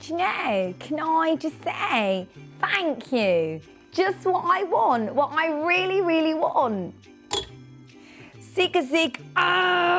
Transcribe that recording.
do you know, can I just say thank you? Just what I want, what I really, really want. Sick a sick. Ah! Oh.